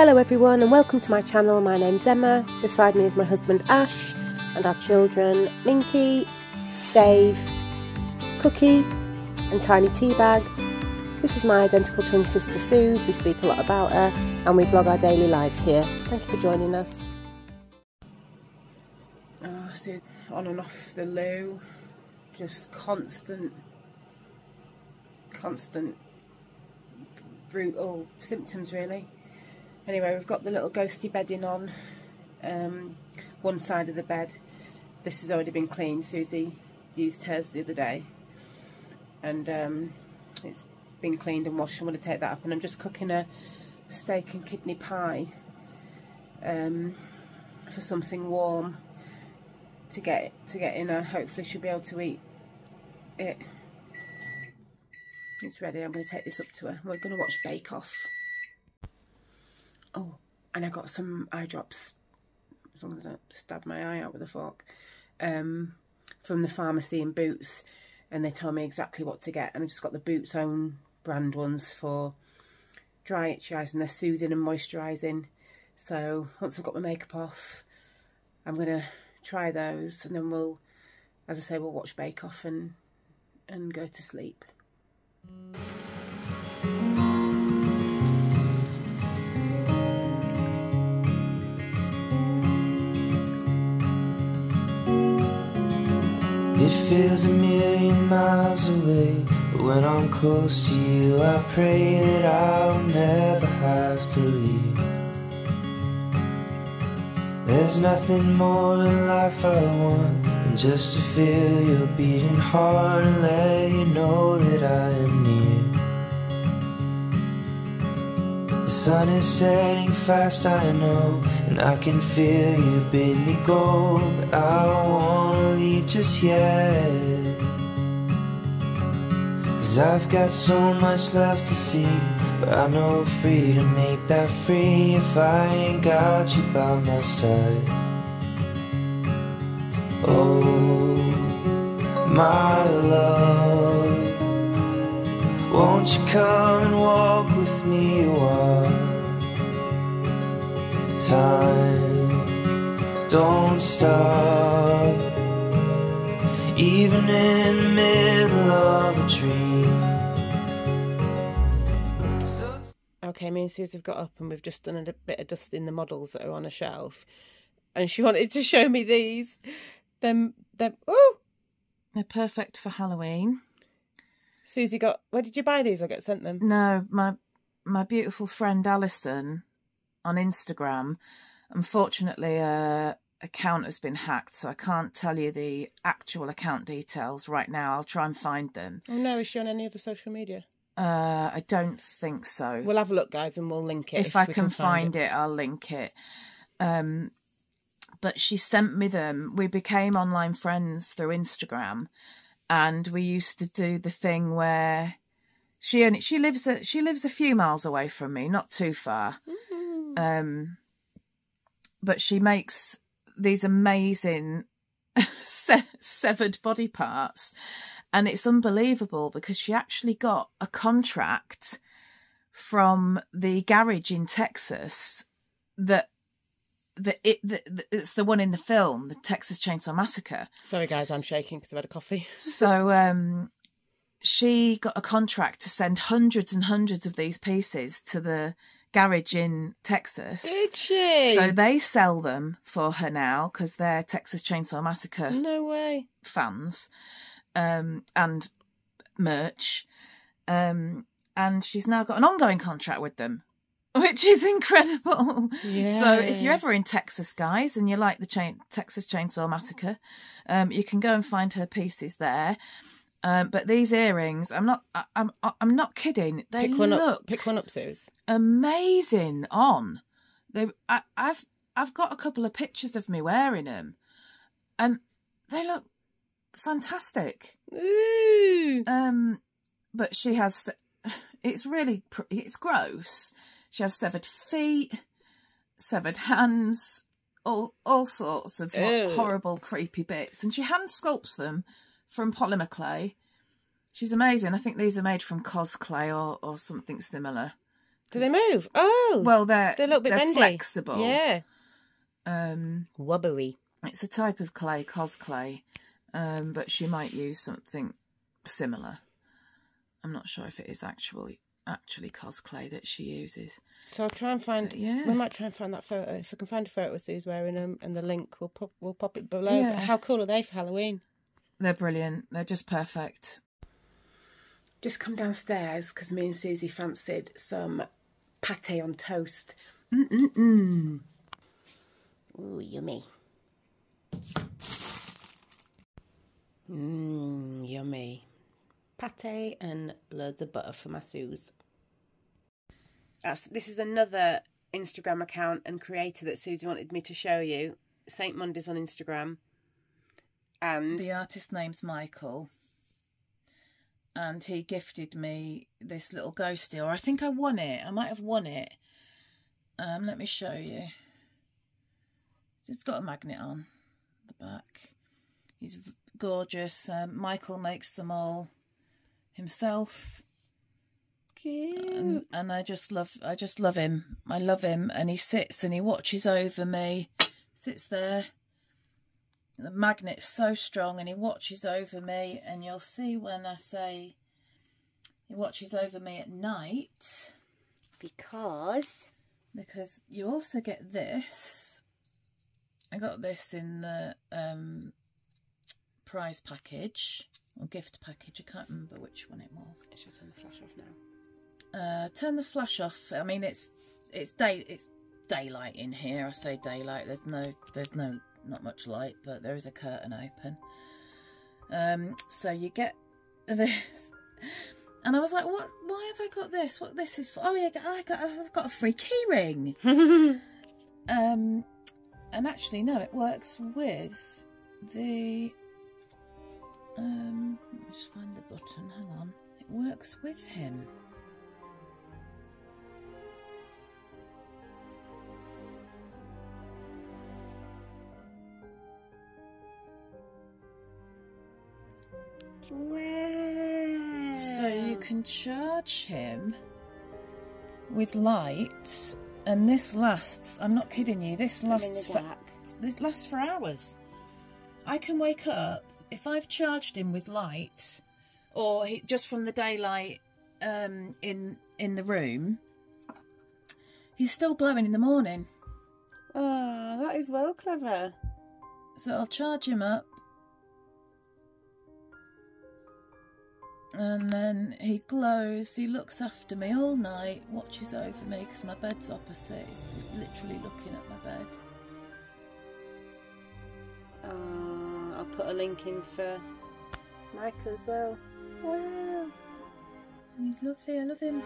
Hello everyone and welcome to my channel. My name's Emma. Beside me is my husband Ash and our children Minky, Dave, Cookie and Tiny Teabag. This is my identical twin sister Sooz. We speak a lot about her and we vlog our daily lives here. Thank you for joining us. Oh, Sooz on and off the loo. Just constant, constant brutal symptoms really. Anyway, we've got the little ghosty bedding on um, one side of the bed. This has already been cleaned. Susie used hers the other day. And um, it's been cleaned and washed. I'm going to take that up. And I'm just cooking a, steak and kidney pie um, for something warm to get to get in her. Hopefully she'll be able to eat it. It's ready. I'm going to take this up to her. We're going to watch Bake Off. Oh, and I got some eye drops, as long as I don't stab my eye out with a fork, um, from the pharmacy in Boots. And they told me exactly what to get. And I just got the Boots own brand ones for dry itchy eyes. And they're soothing and moisturising. So once I've got my makeup off, I'm going to try those. And then we'll, as I say, we'll watch Bake Off and, and go to sleep. Feels a million miles away, but when I'm close to you, I pray that I'll never have to leave. There's nothing more in life I want than just to feel your beating heart and let you know that I am near. The sun is setting fast, I know, and I can feel you bid me go, but I don't wanna leave just yet. Cause I've got so much left to see, but I know free to make that free if I ain't got you by my side. Oh, my love. Won't you come and walk with me a while? Time don't stop, even in the middle of a dream. So Okay, me and Sooz have got up and we've just done a bit of dusting the models that are on a shelf. And she wanted to show me these. Them, them, oh! They're perfect for Halloween. Susie got, where did you buy these I get sent them? No, my my beautiful friend Alison on Instagram. Unfortunately, her account has been hacked, so I can't tell you the actual account details right now. I'll try and find them. Oh no, is she on any other social media? Uh, I don't think so. We'll have a look, guys, and we'll link it. if, I we can, find it. I'll link it. Um, but she sent me them. We became online friends through Instagram, and we used to do the thing where she only she lives a, she lives a few miles away from me, not too far. Um, but she makes these amazing se- severed body parts, and it's unbelievable because she actually got a contract from the garage in Texas that that it the, the, it's the one in the film, the Texas Chainsaw Massacre. Sorry, guys, I'm shaking because I've had a coffee. So um, she got a contract to send hundreds and hundreds of these pieces to the garage in Texas. Did she? So they sell them for her now because they're Texas Chainsaw Massacre no way. fans um, and merch. Um, and she's now got an ongoing contract with them, which is incredible. Yeah. So if you're ever in Texas, guys, and you like the chain- Texas Chainsaw Massacre, um, you can go and find her pieces there. Um, but these earrings, I'm not, I, I'm, I'm not kidding. They Pick one look up. Pick one up, Sooz. amazing on. They, I, I've, I've got a couple of pictures of me wearing them, and they look fantastic. Ooh. Um, but she has, it's really, it's gross. She has severed feet, severed hands, all all sorts of Ew. horrible, creepy bits, and she hand sculpts them from polymer clay. She's amazing. I think these are made from Cosclay or or something similar. Do they move? Oh, Well, they're they're a little bit bendy. flexible. Yeah, Um, wobbly. it's a type of clay, Cosclay, um, but she might use something similar. I'm not sure if it is actually actually Cosclay that she uses. So I'll try and find. But yeah. we might try and find that photo. If I can find a photo of Sue's wearing them, and the link, we'll pop we'll pop it below. Yeah. But how cool are they for Halloween? They're brilliant. They're just perfect. Just come downstairs because me and Susie fancied some pate on toast. Mm-mm-mm. Ooh, yummy. Mmm, yummy. Pate and loads of butter for my Sooz. That's, this is another Instagram account and creator that Susie wanted me to show you. Saint Mondays on Instagram. And The artist name's Michael, and he gifted me this little ghosty, or I think I won it. I might have won it. Um, let me show you. It's got a magnet on the back. He's gorgeous. Um, Michael makes them all himself, and, and I just love. I just love him. I love him, and he sits and he watches over me. Sits there. The magnet's so strong, and he watches over me. And you'll see when I say he watches over me at night, because because you also get this. I got this in the um, prize package or gift package. I can't remember which one it was. I shall turn the flash off now. Uh, turn the flash off. I mean, it's it's day it's daylight in here. I say daylight. There's no there's no not much light, but there is a curtain open. Um, so you get this, and I was like, what? Why have I got this? What this is for? Oh yeah, I got I've got a free key ring. Um, and actually, no, it works with the. Um, let me just find the button. Hang on. It works with him. So you can charge him with light, and this lasts. I'm not kidding you. This lasts for this lasts for hours. I can wake up if I've charged him with light, or he, just from the daylight um, in in the room. He's still glowing in the morning, Oh, that is well clever. so I'll charge him up, And then he glows, he looks after me all night, watches over me because my bed's opposite. He's literally looking at my bed. Uh, I'll put a link in for Michael as well. Wow. He's lovely, I love him.